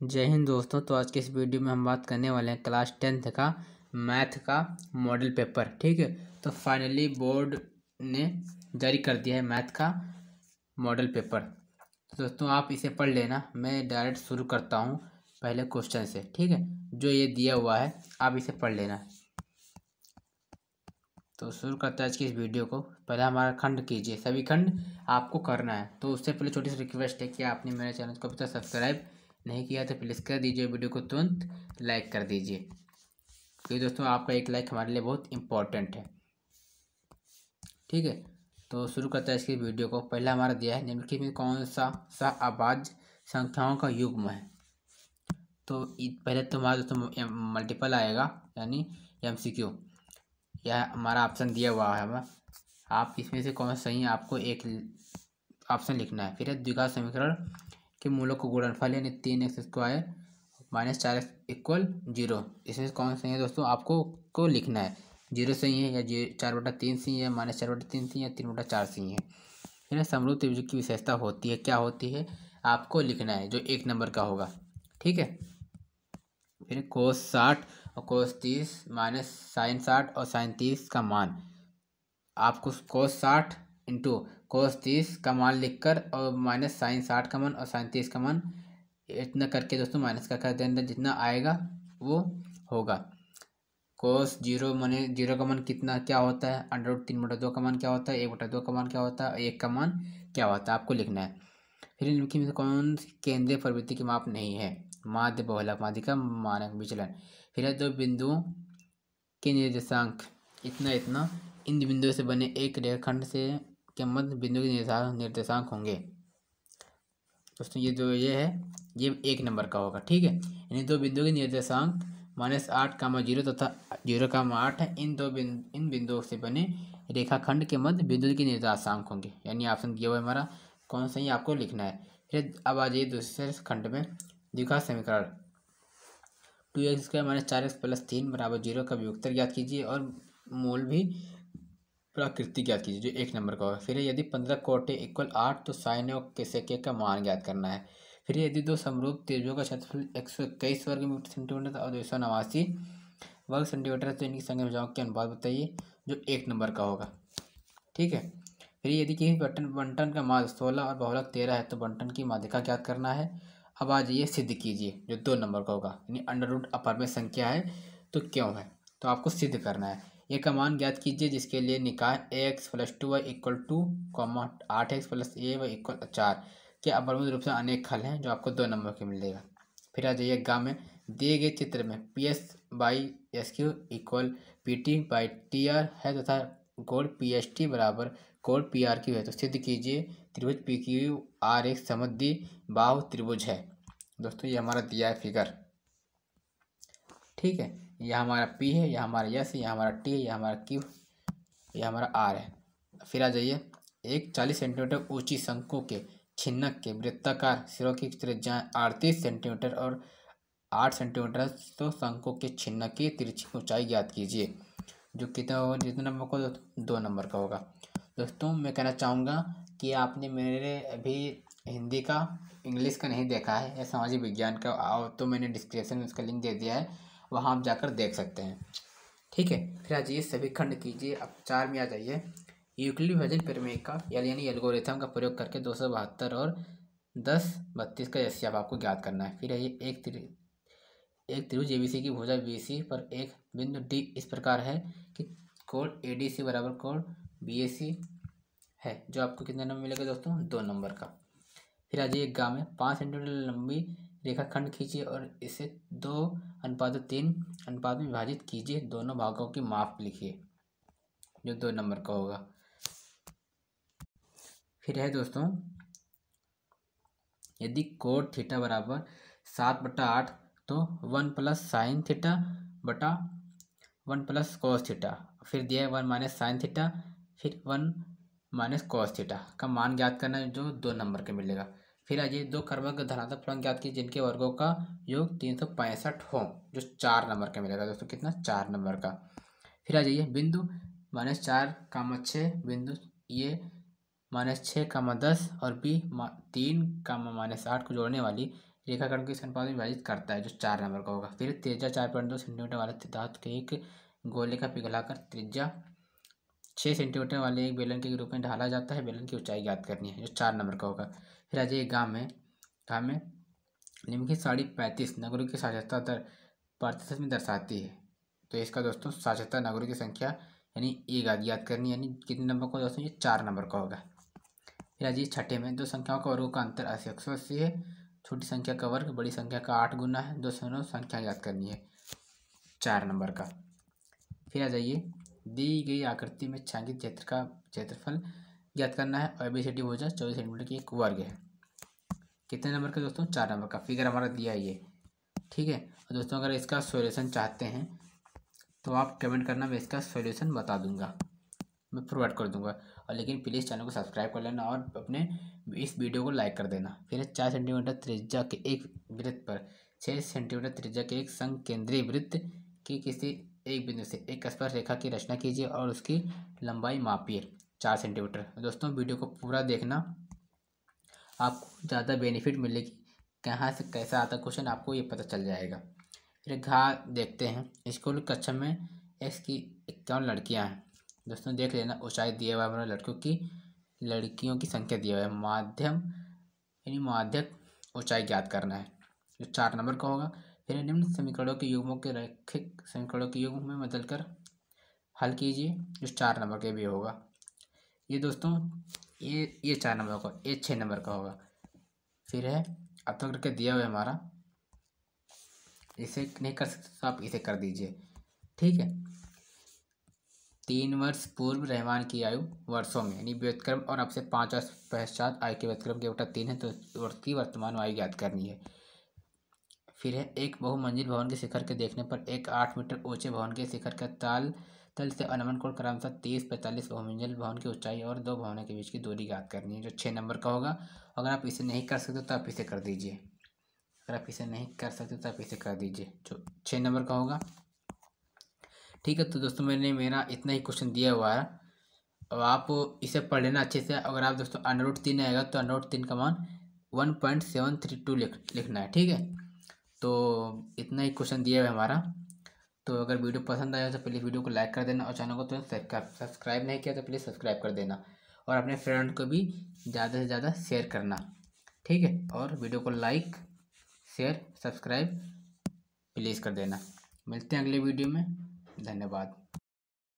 जय हिंद दोस्तों तो आज के इस वीडियो में हम बात करने वाले हैं क्लास टेंथ का मैथ का मॉडल पेपर ठीक है? तो फाइनली बोर्ड ने जारी कर दिया है मैथ का मॉडल पेपर दोस्तों, आप इसे पढ़ लेना, मैं डायरेक्ट शुरू करता हूँ पहले क्वेश्चन से, ठीक है? जो ये दिया हुआ है, आप इसे पढ़ लेना। तो शुरू करते हैं आज की इस वीडियो को। पहले हमारा खंड कीजिए। सभी खंड आपको करना है। तो उससे पहले छोटी सी रिक्वेस्ट है कि आपने मेरे चैनल को अभी तक सब्सक्राइब नहीं किया तो प्लीज़ कर दीजिए वीडियो को तुरंत लाइक कर दीजिए। क्योंकि दोस्तों, आपका एक लाइक हमारे लिए बहुत इम्पोर्टेंट है। ठीक है? तो शुरू करते हैं इसकी वीडियो को। पहला हमारा दिया है, निम्नलिखित में कौन सा सा आवाज़ संख्याओं का युग्म है? तो पहले तो हमारा दोस्तों मल्टीपल आएगा, यानी एम सी क्यू यह हमारा ऑप्शन दिया हुआ है। आप इसमें से कौन सा सही है, आपको एक ऑप्शन लिखना है। फिर है द्विघात समीकरण। के मूलों को गुणनफल यानी तीन एक्स स्क्वायर माइनस चार एक्स इक्वल ज़ीरो। इसमें कौन सही है दोस्तों? आपको, को लिखना है। ज़ीरो सही है या जी, चार बटा तीन सही है माइनस चार बटा तीन सही या तीन बटा चार सही है फिर समरूप त्रिभुज की विशेषता होती है। क्या होती है? आपको लिखना है, जो एक नंबर का होगा। ठीक है? फिर कोस साठ और कोस तीस माइनस साइन साठ और साइन तीस का मान। आपको कोस साठ इंटू कोस तीस का मान लिख कर और माइनस साइन साठ का मान और साइन तीस का मान, इतना करके दोस्तों माइनस का कर देना जितना आएगा वो होगा। कोस ज़ीरो माने ज़ीरो का मान कितना क्या होता है? अंडर रूट तीन बटा दो का मान क्या होता है? एक बटा दो का मान क्या होता है? एक का मान क्या होता है? आपको लिखना है। फिर इनकी में कौन केंद्रीय प्रवृत्ति की माप नहीं है? माध्य बहुला माध्यिका मानक विचलन। फिर है दो बिंदुओं के निर्देशांक। इतना इतना। इन बिंदुओं से बने एक रेखाखंड से के मध्य बिंदु के निर्देशांक होंगे। दोस्तों, ये जो ये है, ये एक नंबर का होगा, ठीक है? इन दो बिंदु के निर्देशांक माइनस आठ कामा ज़ीरो तथा ज़ीरो कामा आठ है, इन दो बिंदु इन बिंदुओं से बने रेखाखंड के मध्य बिंदु के निर्देशांक होंगे। यानी ऑप्शन दिया हुआ हमारा, कौन सा ही आपको लिखना है। फिर अब आ जाइए दूसरे खंड में, द्विघात समीकरण। टू एक्स स्क्वायर माइनस चार एक्स प्लस तीन बराबर ज़ीरो का वियुक्तर ज्ञात कीजिए और मूल भी प्रकृति ज्ञात कीजिए, जो एक नंबर का होगा। फिर यदि पंद्रह कोटे इक्वल आठ तो साइन और के का मान ज्ञात करना है। फिर यदि दो समरूप त्रिभुजों का क्षेत्रफल एक सौ इक्कीस वर्ग मीटर सेंटीमीटर और दो सौ नवासी वर्ग सेंटीमीटर तो इनकी संख्या भुजाओं के अनुपात बताइए, जो एक नंबर का होगा। ठीक है? फिर यदि किसी बटन, बंटन का माल सोलह और बहुलक तेरह है तो बंटन की माध्यिका ज्ञात करना है। अब आ जाइए सिद्ध कीजिए, जो दो नंबर का होगा। यानी अंडर रूट अपर में संख्या है तो क्यों है? तो आपको सिद्ध करना है। एक का मान ज्ञात कीजिए जिसके लिए निकाय a x plus two y equal two comma आठ x plus a y equal चार के अपरमुद रूप से अनेक खल हैं जो आपको दो नंबर के मिलेगा फिर आ जाइए गा में दिए गए चित्र में P S by S Q equal P T by T R है तथा कोड पी एस टी बराबर कोड पी आर क्यू है। तो सिद्ध कीजिए त्रिभुज पी क्यू आर एक समद्धि बाहु त्रिभुज है। दोस्तों, ये हमारा दिया है फिगर। ठीक है यह हमारा पी है यह हमारा यस है यह हमारा टी है यह हमारा क्यू यह हमारा आर है। फिर आ जाइए, एक चालीस सेंटीमीटर ऊँची शंकु के, छिन्नक के, वृत्ताकार सिरों की त्रिज्या अड़तीस सेंटीमीटर और आठ सेंटीमीटर तो शंकु के छिन्नक की तिरछी ऊंचाई ज्ञात कीजिए, जो कितना होगा, जितना नंबर का दो नंबर का होगा। दोस्तों, मैं कहना चाहूँगा कि आपने मेरे अभी हिंदी का, इंग्लिश का नहीं देखा है, या सामाजिक विज्ञान का, आओ तो मैंने डिस्क्रिप्शन में उसका लिंक दे दिया है। वहाँ आप जाकर देख सकते हैं। ठीक है, फिर आ जाइए सभी खंड कीजिए, अब चार में आ जाइए। यूक्लिड प्रमेय का, यानी एल्गोरिथम का प्रयोग करके दो सौ बहत्तर और दस बत्तीस का एस आपको ज्ञात करना है। फिर आइए एक त्रि, एक त्रिभुज ए की भुजा बी सी पर एक बिंदु डी इस प्रकार है कि कोड ए डी सी बराबर कोड बी ए सी है, जो आपको कितने नंबर मिलेगा दोस्तों? दो नंबर का। फिर आ जाइए गा में पाँच सेंटीमीटर लंबी रेखाखंड खींचिए और इसे दो अनुपात, तीन अनुपात में विभाजित कीजिए। दोनों भागों की माप लिखिए, जो दो नंबर का होगा। फिर है दोस्तों, यदि कोड थीटा बराबर सात बटा आठ तो वन प्लस साइन थीटा बटा वन प्लस कॉस थीटा। फिर दिया है वन माइनस साइन थीटा, फिर वन माइनस कॉस थीटा। का मान ज्ञात करना है जो दो नंबर के मिलेगा। फिर आ जाइए दो कर्मक धनात्मक फलन ज्ञात कीजिए, जिनके वर्गों का योग तीन सौ पैंसठ हो, जो चार नंबर का मिलेगा। दोस्तों, कितना? चार नंबर का। फिर आ जाइए, बिंदु माइनस चार कामा छः बिंदु ये माइनस छः कामा दस और बी तीन कामा माइनस आठ को जोड़ने वाली रेखाखंड के अनुपात में विभाजित करता है, जो चार नंबर का होगा। फिर त्रिज्या चार पॉइंट दो सेंटीमीटर वाले धातु के एक गोले का पिघलाकर त्रिज्या छः सेंटीमीटर वाले एक बेलन के रूप में ढाला जाता है। बेलन की ऊंचाई ज्ञात करनी है, जो चार नंबर का होगा। फिर आ जाइए गाँव में गाँव में निम्नलिखित साढ़े पैंतीस नगरों की साक्षरता दर प्रतिशत में दर्शाती है। तो इसका दोस्तों साक्षरता नगरों की संख्या यानी एक याद करनी यानी कितने नंबर का दोस्तों? ये चार नंबर का होगा। फिर आज छठे में दो संख्याओं का वर्गों का अंतर अस्सी एक सौ अस्सी है। छोटी संख्या का वर्ग, बड़ी संख्या का आठ गुना है। दो सौ नौ संख्या याद करनी है, चार नंबर का। फिर आ जाइए दी गई आकृति में छांकित क्षेत्र का क्षेत्रफल ज्ञात करना है और बी सी डी भोजा चौबीस सेंटीमीटर की एक वर्ग है। कितने नंबर का दोस्तों? चार नंबर का फिगर हमारा दिया ये। ठीक है? और दोस्तों, अगर इसका सोल्यूशन चाहते हैं तो आप कमेंट करना, मैं इसका सोल्यूशन बता दूँगा। मैं प्रोवाइड कर दूँगा। और लेकिन प्लीज़ चैनल को सब्सक्राइब कर लेना और अपने इस वीडियो को लाइक कर देना। फिर चार सेंटीमीटर त्रिज्या के एक वृत्त पर छः सेंटीमीटर त्रिज्या के एक संघ केंद्रीय वृत्त की किसी एक बिंदु से एक स्पर्श रेखा की रचना कीजिए और उसकी लंबाई मापिए, चार सेंटीमीटर दोस्तों, वीडियो को पूरा देखना। आपको ज़्यादा बेनिफिट मिलेगी। कहाँ से कैसा आता क्वेश्चन आपको ये पता चल जाएगा। फिर घा देखते हैं। स्कूल कक्षा में एक्स की इक्यावन लड़कियाँ हैं। दोस्तों, देख लेना। ऊंचाई दिया हुआ है। लड़कियों की लड़कियों की संख्या दिया हुआ है। माध्यम, यानी माध्यक ऊंचाई ज्ञात करना है। जो चार नंबर का होगा फिर निम्न समीकरणों के युग्मों के रैखिक समीकरणों के युग्म में बदलकर हल कीजिए, जो चार नंबर के भी होगा। ये दोस्तों, ये ये चार नंबर का, ये छः नंबर का होगा। फिर है, अब तक करके दिया हुआ है हमारा। इसे नहीं कर सकते तो आप इसे कर दीजिए। ठीक है? तीन वर्ष पूर्व रहमान की आयु वर्षों में, यानी व्यतक्रम और अब से पाँच वर्ष पश्चात आयु के व्यतक्रम के उठा तीन है तो वर्ष की वर्तमान आयु याद करनी है। फिर है, एक बहुमंजिल भवन के शिखर के देखने पर एक आठ मीटर ऊँचे भवन के शिखर का ताल, तल से अनमन कोण क्रमशः तीस पैंतालीस बहुमंजिल भवन की ऊंचाई और दो भवनों के बीच की दूरी ज्ञात करनी है, जो छः नंबर का होगा। अगर आप इसे नहीं कर सकते तो आप इसे कर दीजिए। अगर आप इसे नहीं कर सकते तो आप इसे कर दीजिए, जो छः नंबर का होगा। ठीक है तो दोस्तों, मैंने मेरा इतना ही क्वेश्चन दिया हुआ है। अब आप इसे पढ़ लेना अच्छे से। अगर आप दोस्तों, अनरूट तीन आएगा तो अनरूट तीन का मान one point seven three two लिख, लिखना है, ठीक है? तो इतना ही क्वेश्चन दिया है हमारा। तो अगर वीडियो पसंद आया तो प्लीज़ वीडियो को लाइक कर देना और चैनल को तो सब्सक्राइब नहीं किया तो प्लीज़ सब्सक्राइब कर देना और अपने फ्रेंड को भी ज़्यादा से ज़्यादा शेयर करना। ठीक है? और वीडियो को लाइक शेयर सब्सक्राइब प्लीज़ कर देना। मिलते हैं अगले वीडियो में। धन्यवाद।